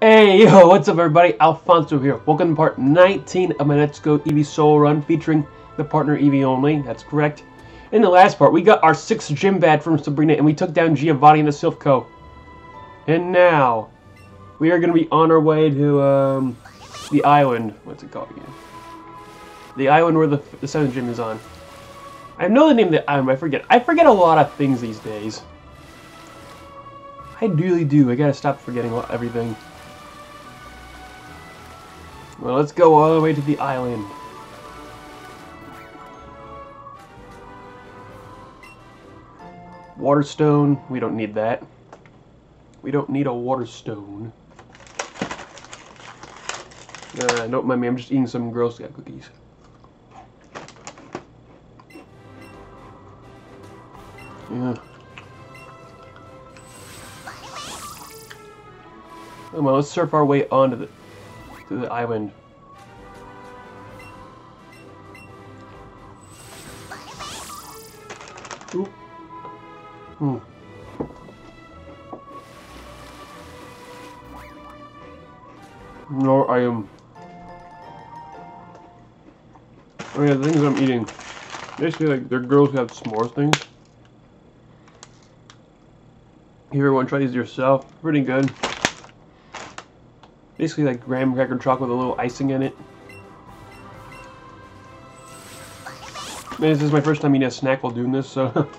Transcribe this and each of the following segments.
Hey, yo, what's up everybody? Alfonso here. Welcome to part 19 of my Let's Go Eevee Solo Run featuring the partner Eevee only. That's correct. In the last part, we got our sixth gym badge from Sabrina and we took down Giovanni and the Silph Co. And now, we are going to be on our way to um, the island. What's it called again? The island where the, the seventh gym is on. I know the name of the island, but I forget. I forget a lot of things these days. I really do. I gotta stop forgetting everything. Well, let's go all the way to the island. Waterstone, we don't need that. We don't need a waterstone. Uh, don't mind me, I'm just eating some Girl Scout cookies. Yeah. On, let's surf our way onto the to the island. Ooh. Hmm. No, I am. Oh yeah, the things I'm eating. Basically, like, they're girls who have s'mores things. If everyone try these yourself, pretty good. Basically like graham cracker chocolate with a little icing in it. Man, this is my first time eating a snack while doing this, so...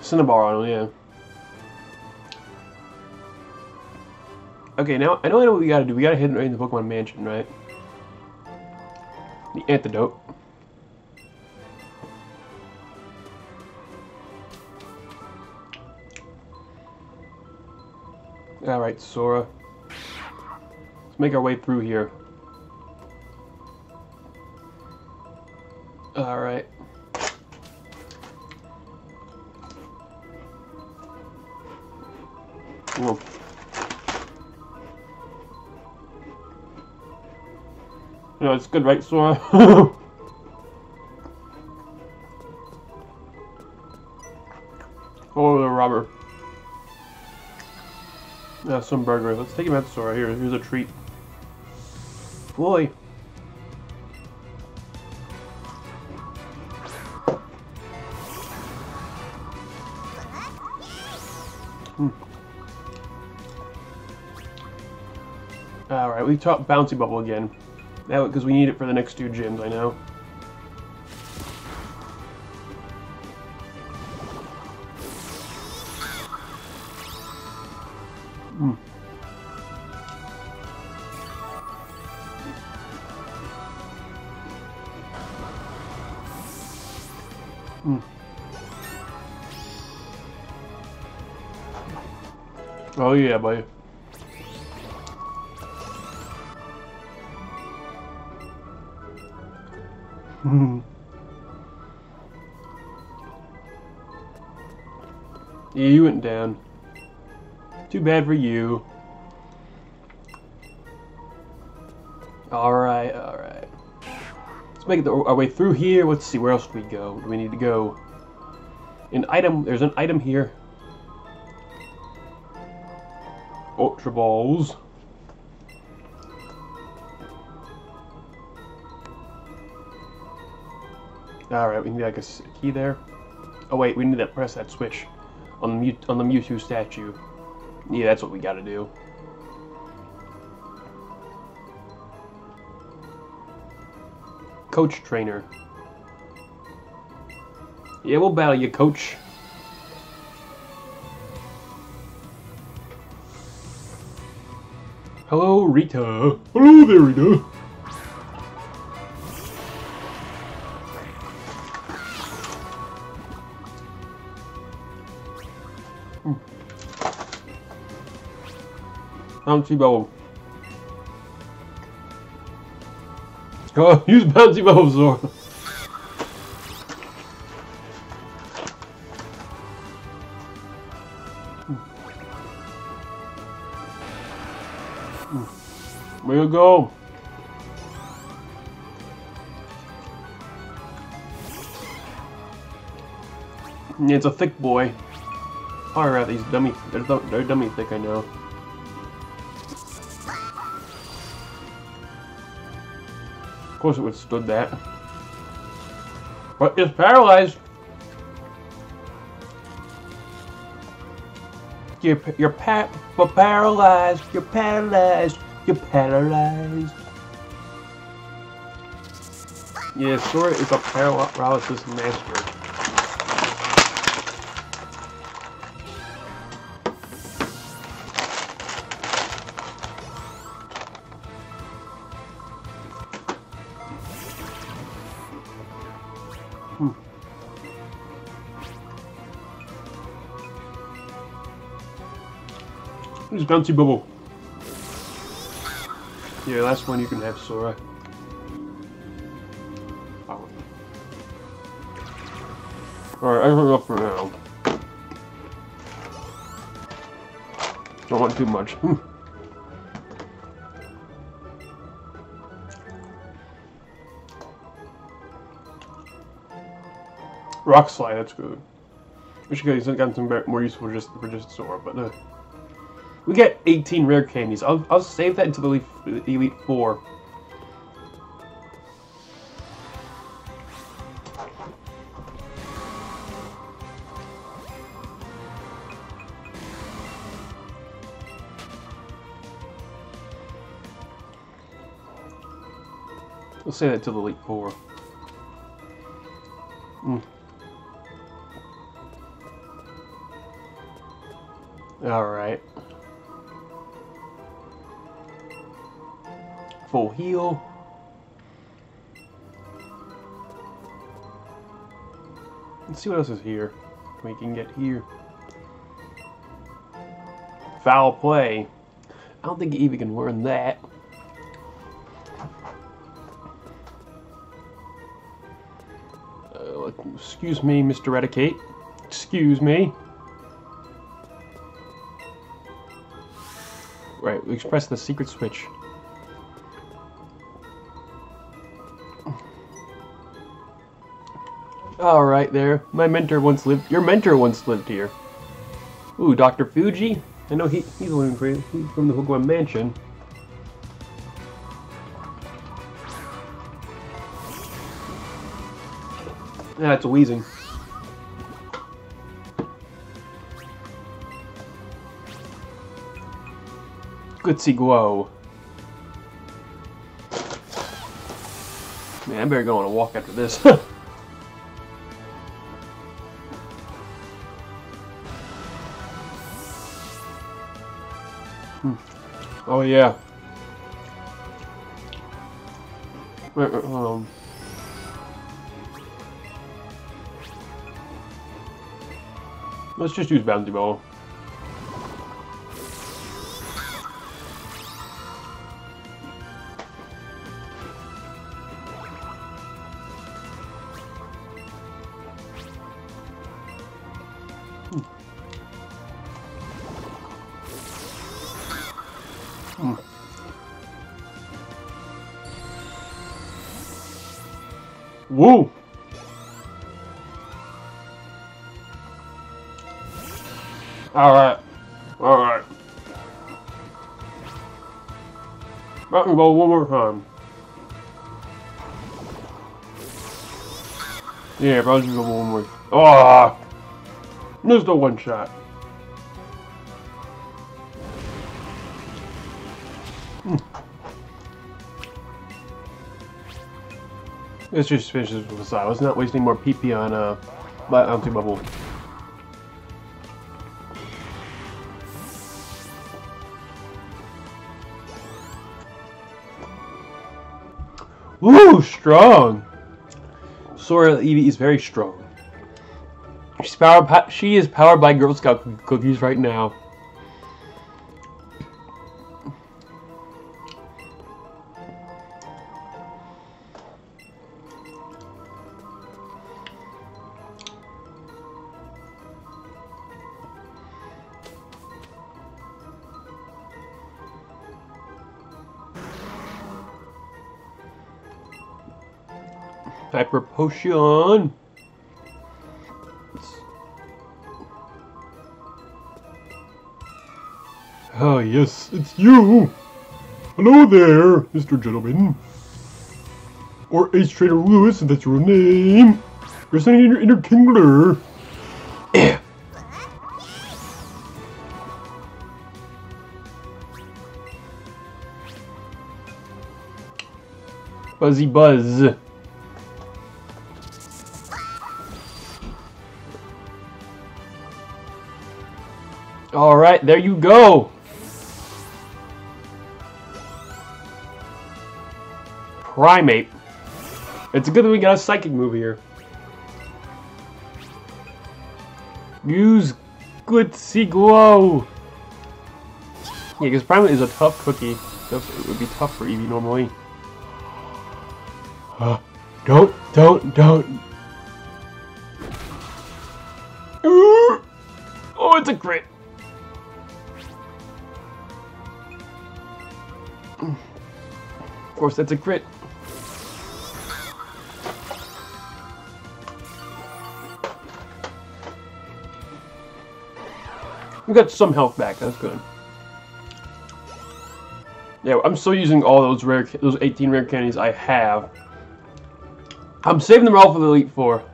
Cinnabar on yeah. Okay, now I know I know what we gotta do. We gotta hit in the Pokemon Mansion, right? The antidote. Alright, Sora. Let's make our way through here. Alright. Whoa. No, it's good, right, Sora? oh, the robber. Uh, some burger. Let's take him out the store. Here, here's a treat. Boy. Hmm. Alright, we talked Bouncy Bubble again. Now, because we need it for the next two gyms, I know. Yeah, buddy. yeah, you went down. Too bad for you. Alright, alright. Let's make the, our way through here. Let's see, where else do we go? Do we need to go? An item, there's an item here. Ultra Balls. Alright, we need like a key there. Oh wait, we need to press that switch on the, on the Mewtwo statue. Yeah, that's what we gotta do. Coach trainer. Yeah, we'll battle you, coach. Hello, Rita. Hello there, Rita. Hmm. Bouncy Bubble. Oh, use Bouncy Bubble, Sora. Go? It's a thick boy. Alright, these dummy, they're, they're dummy thick, I know. Of course it withstood that. But it's paralyzed. You're, you're pa paralyzed. You're paralyzed. You're paralyzed. Yeah, Sora is a paralysis master. Hmm. Bouncy Bubble? Yeah, last one you can have, Sora. Oh. Alright, hung up for now. Don't want too much. Rock slide, that's good. Wish you guys had gotten some more useful just for just Sora, but uh, we get 18 rare candies. I'll I'll save that until the Elite, Elite Four. We'll say that till the Elite Four. Mm. Alright. Full heal. Let's see what else is here. We can get here. Foul play. I don't think Eevee can learn that. Uh, excuse me, Mr. Eradicate. Excuse me. Right, we express the secret switch. Alright there. My mentor once lived your mentor once lived here. Ooh, Dr. Fuji? I know he he's the one he's from the Hogwarts Mansion. Yeah, it's a wheezing. Glitzy Glow. Man, I better go on a walk after this. Oh yeah. Wait, wait, hold on. Let's just use Bounty Ball. More time. Yeah, I'll just go one more. Ah! Oh, Missed a one shot. Hmm. Let's just finish this with a side. Let's not wasting more PP on uh, Bouncy Bubble. Strong. Sora Eevee is very strong. She's powered. She is powered by Girl Scout cookies right now. Hyper potion! Ah, yes, it's you! Hello there, Mr. Gentleman. Or H. Trader Lewis, if that's your name. You're sending in your inner Kingler. Buzzy Buzz. There you go! Primeape. It's good that we got a psychic move here. Use good glow. Yeah, because Primeape is a tough cookie. It would be tough for Eevee normally. Uh, don't, don't, don't. Oh, it's a crit. Course, that's a crit. We got some health back. That's good. Yeah, I'm still using all those rare, those 18 rare candies I have. I'm saving them all for the Elite Four.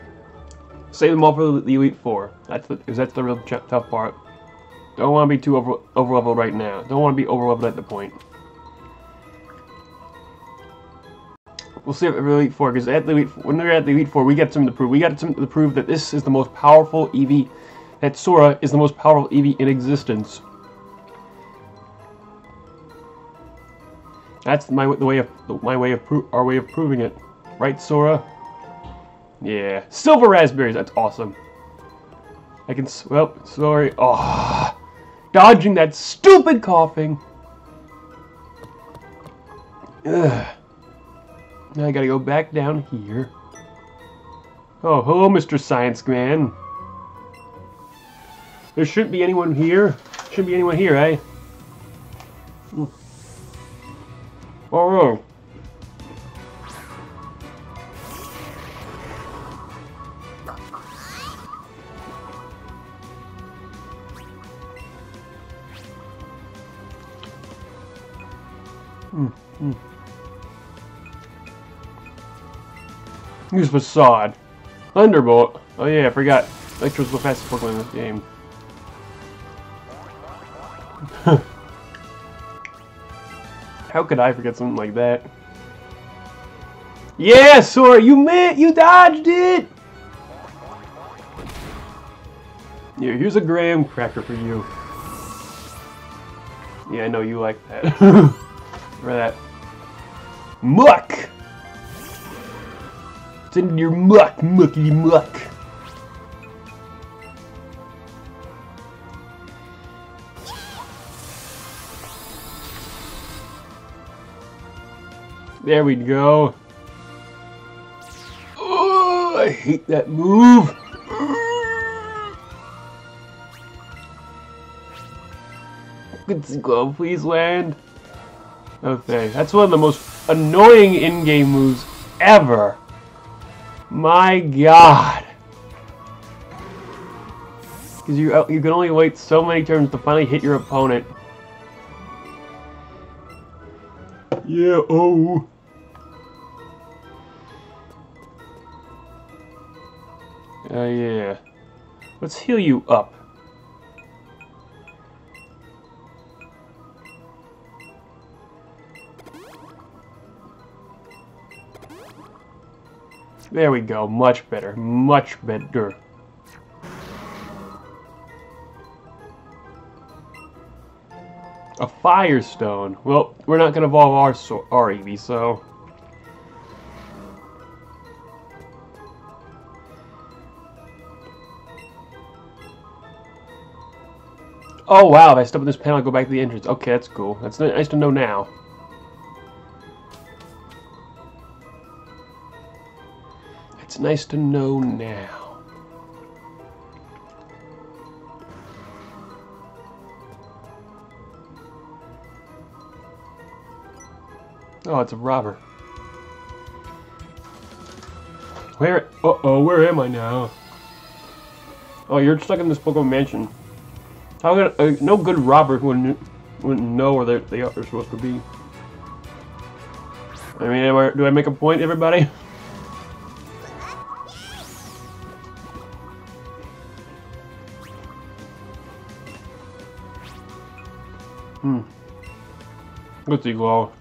Save them all for the Elite Four. That's the, that's the real tough part. Don't want to be too over over leveled right now. Don't want to be over leveled at the point. We'll see if the Elite Four, because at the Elite, when they're at the Elite Four, we get something to prove. We got something to prove that this is the most powerful Eevee that Sora is the most powerful Eevee in existence. That's my the way of my way of our way of proving it, right, Sora? Yeah, silver raspberries. That's awesome. I can. Well, sorry. Oh, dodging that stupid coughing. Ugh. Now I gotta go back down here. Oh, hello, Mr. Science Man. There shouldn't be anyone here. Shouldn't be anyone here, eh? Oh, Mm, Use Facade. Thunderbolt. Oh yeah, I forgot. Electrode's the fastest Pokemon in this game. How could I forget something like that? Yeah, Sora, you made, you dodged it! Here, here's a graham cracker for you. Yeah, I know you like that. for that. Muk! Your muck, mucky muck. There we go. Oh, I hate that move. Good go, please land. Okay, that's one of the most annoying in-game moves ever. My god. Because you, you can only wait so many turns to finally hit your opponent. Yeah, oh. Oh, uh, yeah. Let's heal you up. There we go. Much better. Much better. A Firestone. Well, we're not going to evolve our, our Eevee, so... Oh wow, if I step on this panel, I go back to the entrance. Okay, that's cool. That's nice to know now. It's nice to know now. Oh, it's a robber. Where? Uh-oh, where am I now? Oh, you're stuck in this Pokemon mansion. How gonna, uh, no good robber wouldn't wouldn't know where they're, they are supposed to be. I mean, do I make a point, everybody? See, glow.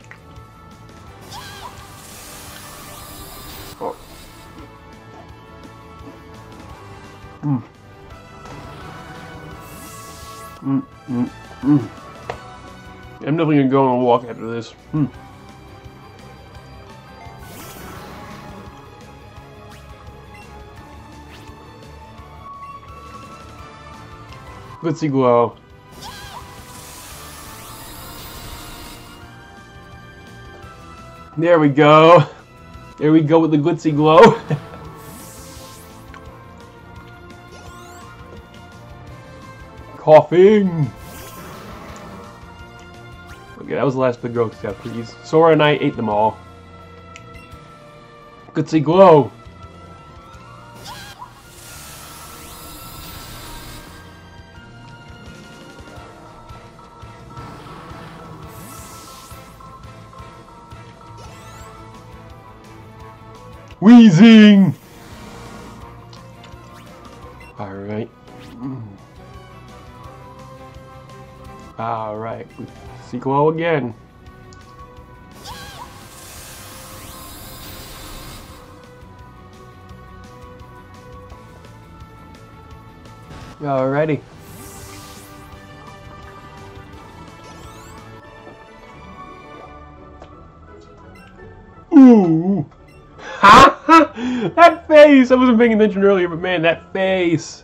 Oh. Hmm. Mm, mm, mm. I'm definitely gonna go on a walk after this. Hmm. Let's see There we go. There we go with the glitzy glow. Coughing. Okay, that was the last big growth step, please. Sora and I ate them all. Glitzy glow. Wheezing! Alright. Mm. Alright. See glow again. Alrighty. Face! I wasn't paying attention earlier, but man, that face!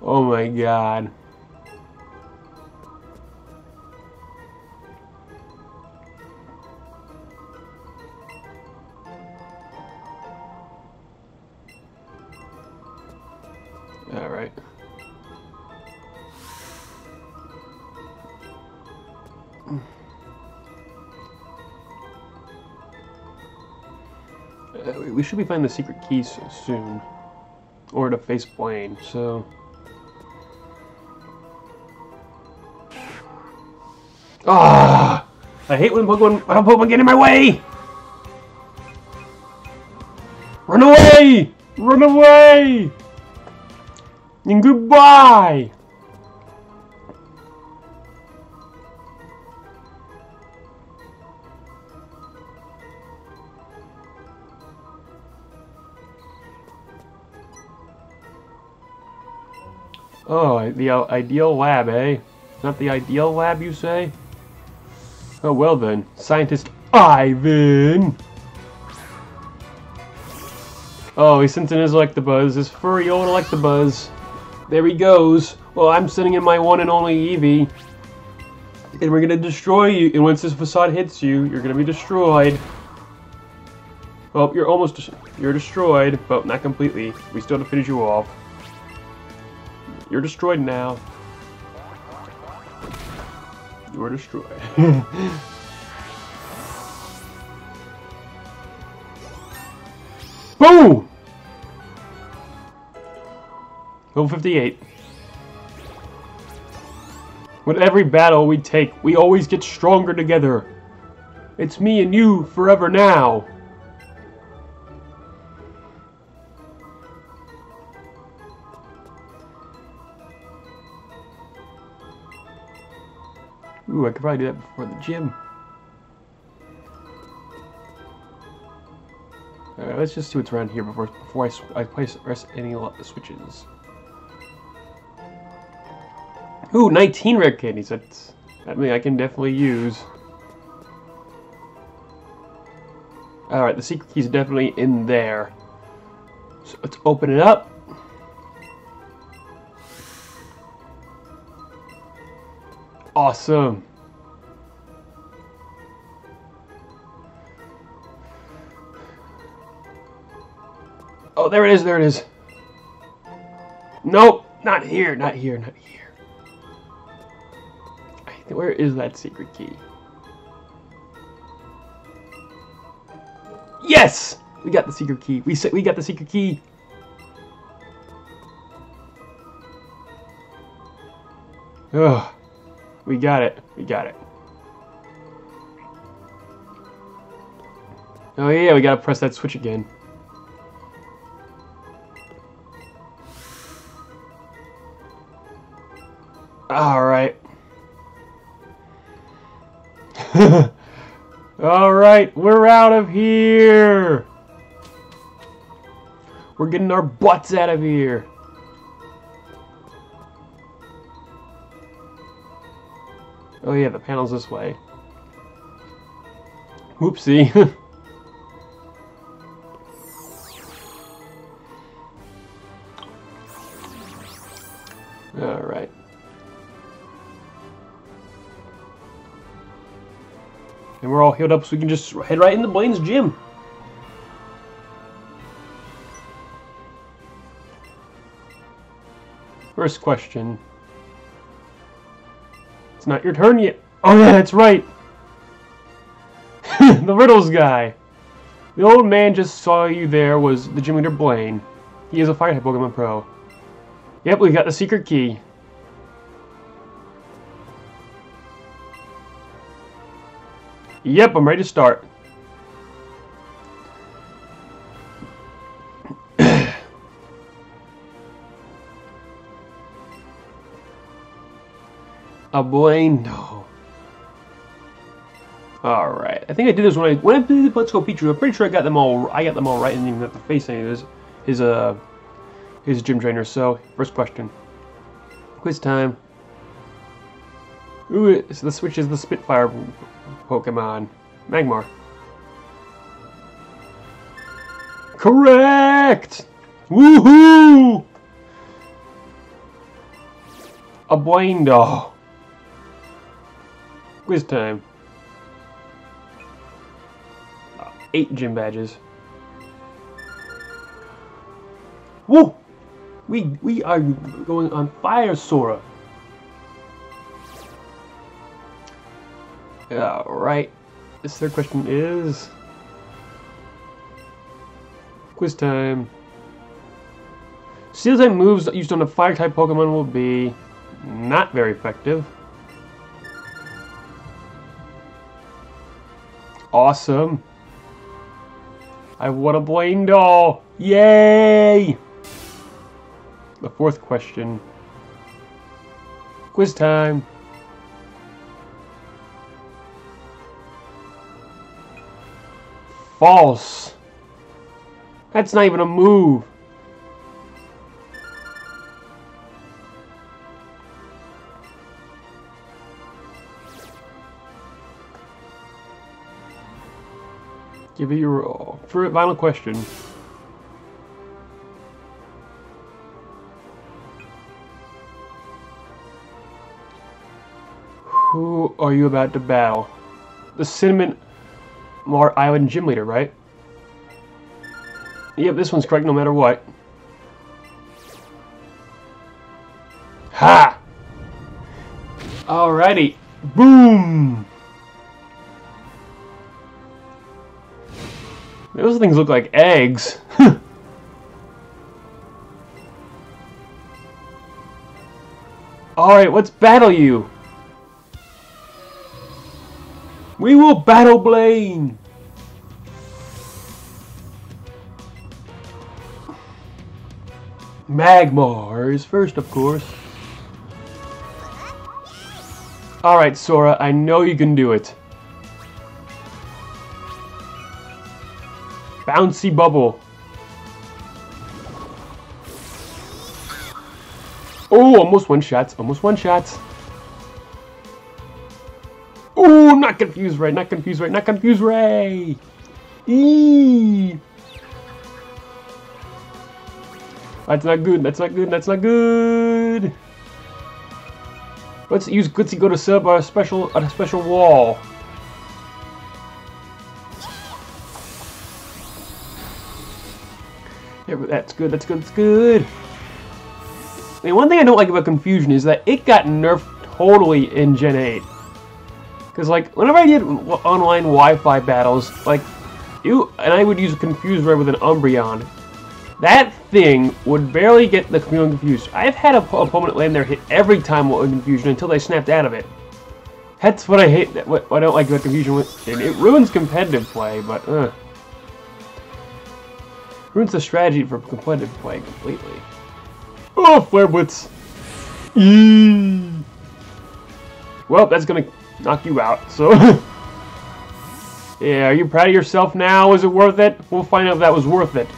Oh my god. Alright. We should be finding the secret keys soon. Or to face Blaine, so... Ah! I hate when Pokemon, don't Pokemon get in my way! Run away! Run away! And goodbye! Oh, the ideal lab, eh? Not the ideal lab, you say? Oh, well then. Scientist Ivan! Oh, he's sensing his Electabuzz. His furry old Electabuzz. There he goes. Well, I'm sitting in my one and only Eevee. And we're gonna destroy you. And once this facade hits you, you're gonna be destroyed. Well, you're almost... You're destroyed, but not completely. We still have to finish you off. You're destroyed now. You are destroyed. Boom! Level 58. With every battle we take, we always get stronger together. It's me and you forever now. Ooh, I could probably do that before the gym. Alright, let's just see what's around here before before I, I place press any of the switches. Ooh, 19 red candies. That's, I mean, I can definitely use. Alright, the secret key's definitely in there. So let's open it up. Awesome. Oh, there it is, there it is. Nope, not here, not here, not here. Where is that secret key? Yes! We got the secret key. We we got the secret key. Ugh. We got it. We got it. Oh yeah, we gotta press that switch again. Alright. Alright, we're out of here! We're getting our butts out of here! Oh yeah, the panel's this way. Oopsie. Alright. And we're all healed up so we can just head right into Blaine's gym. First question. It's not your turn yet. Oh yeah, that's right. the riddles guy. The old man just saw you there was the gym leader Blaine. He is a fire type Pokemon Pro. Yep, we got the secret key. Yep, I'm ready to start. A Blaine. Alright, I think I did this when I when I did Let's Go Pikachu. I'm pretty sure I got them all I got them all right and even have to face any of his his uh his gym trainer. So first question. Quiz time. Ooh, it's the switch is the Spitfire Pokemon. Magmar. Correct! Woohoo! A Blindo. Quiz time. Eight gym badges. Woo! We we are going on fire, Sora. Alright. This third question is... Quiz time. Steel type moves used on a fire type Pokemon will be not very effective. Awesome. I want a Blaine doll. Yay! The fourth question. Quiz time. False. That's not even a move. Give it your all. For final question. Who are you about to battle? The Cinnamon Mar Island Gym Leader, right? Yep, this one's correct no matter what. Ha! Alrighty. Boom! Those things look like eggs. Alright, let's battle you! We will battle Blaine! Magmar is first, of course. Alright, Sora, I know you can do it. Bouncy bubble. Oh, almost one shot. Almost one shot. Oh, not Confuse Ray. Not Confuse Ray. Not Confuse Ray. Eee. That's not good. That's not good. That's not good. Let's use Glitzy go to sub a special a special wall. That's good, that's good, that's good. I one thing I don't like about Confusion is that it got nerfed totally in Gen 8. Because, like, whenever I did online Wi-Fi battles, like, you and I would use a Confuse Ray with an Umbreon, that thing would barely get the feeling confused. I've had a opponent land there hit every time with Confusion until they snapped out of it. That's what I hate. That what I don't like about confusion with. It ruins competitive play, but ruins the strategy for competitive play completely. Oh, flare blitz. Well, that's gonna knock you out. So, yeah, are you proud of yourself now? Is it worth it? We'll find out if that was worth it.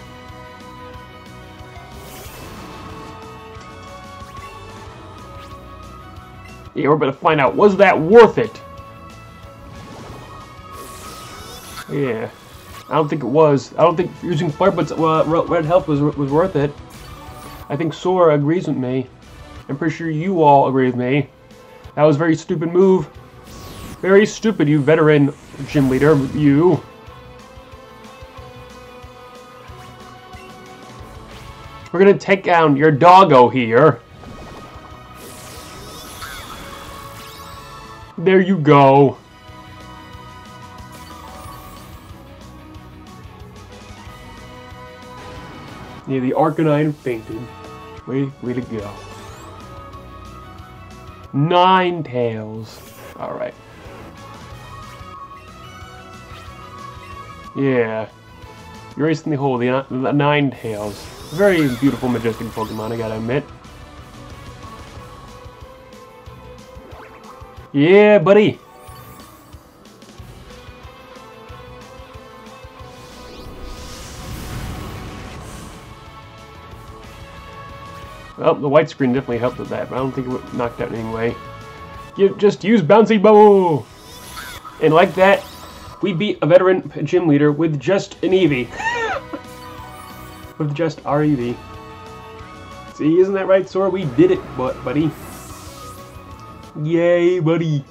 Yeah, we're about to find out. Was that worth it? Yeah. I don't think it was. I don't think using Flare Blitz uh, Red Health was, was worth it. I think Sora agrees with me. I'm pretty sure you all agree with me. That was a very stupid move. Very stupid, you veteran gym leader, you. We're gonna take down your doggo here. There you go. Yeah, the Arcanine fainted. Way, way to go. Ninetales. Alright. Yeah. You're racing the hole, the, the Ninetales. Very beautiful, majestic Pokemon, I gotta admit. Yeah, buddy. Well, the white screen definitely helped with that, but I don't think it knocked out anyway. You just use Bouncy Bubble! And like that, we beat a veteran gym leader with just an Eevee. with just our Eevee. See, isn't that right, Sora? We did it, but buddy. Yay, buddy.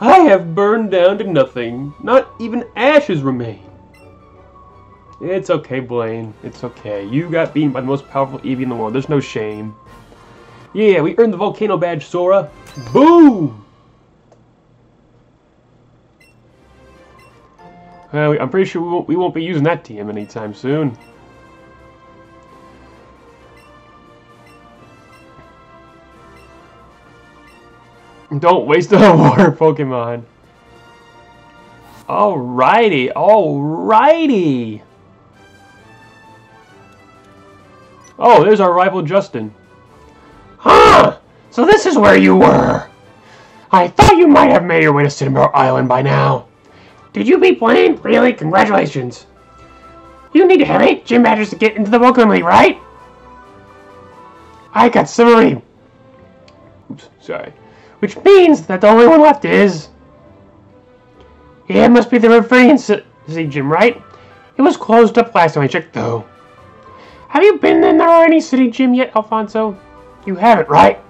I have burned down to nothing. Not even ashes remain. It's okay, Blaine. It's okay. You got beaten by the most powerful Eevee in the world. There's no shame. Yeah, we earned the Volcano Badge, Sora. Boom! Uh, well, I'm pretty sure we won't, be using that TM anytime soon. Don't waste a water Pokemon. Alrighty, alrighty. Oh, there's our rival Justin. Huh! So this is where you were. I thought you might have made your way to Cinnabar Island by now. Did you beat Blaine? Really? Congratulations. You need to have eight gym badges to get into the Pokemon League, right? I got Submarine. Oops, sorry. Which means that the only one left is... Yeah, it must be the Refrain Gym, right? It was closed up last time I checked, though. Have you been in the any city gym yet, Alfonso? You haven't, right?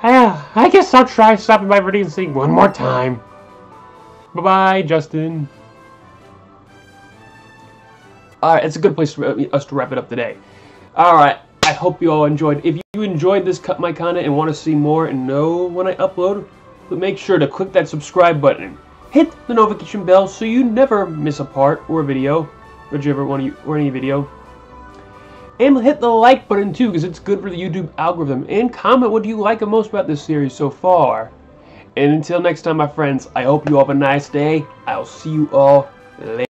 Uh, I guess I'll try stopping by Viridian City one more time. Bye-bye, Justin. Alright, it's a good place for us to wrap it up today. Alright, I hope you all enjoyed. If you enjoyed this cut my content and want to see more and know when I upload, make sure to click that subscribe button. Hit the notification bell so you never miss a part or a video, whichever one you, or any video. And hit the like button too, because it's good for the YouTube algorithm. And comment what do you like the most about this series so far. And until next time, my friends, I hope you have a nice day. I'll see you all later.